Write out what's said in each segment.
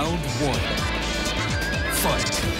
Round one. Fight.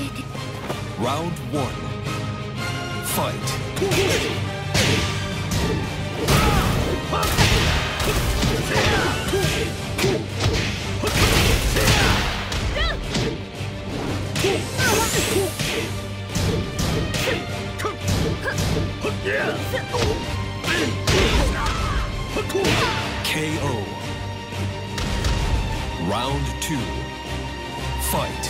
Round one. Fight. KO. Round two. Fight.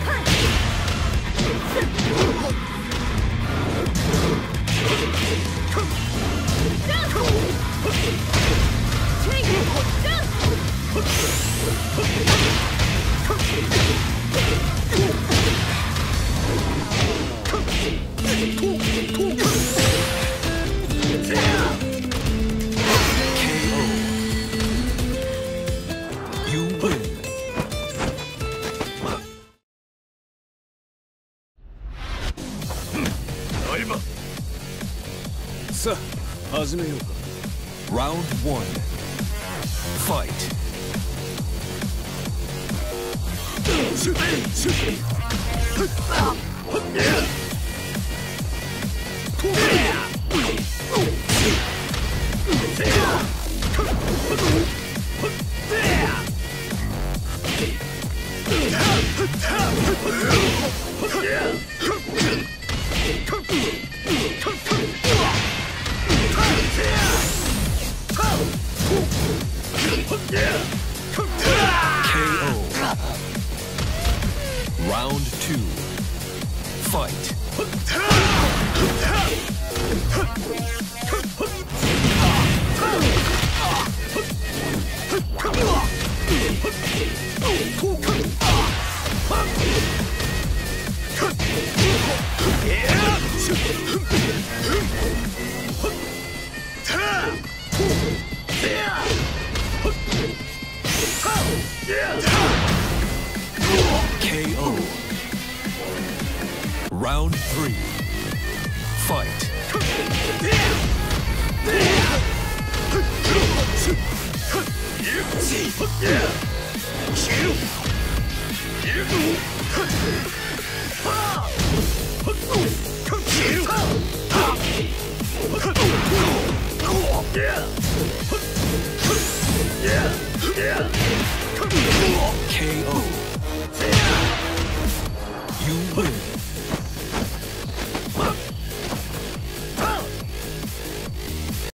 さあ始めようか Round one. Fight. シュッシュッ「KO」 Fight. KO. Round three. Fight.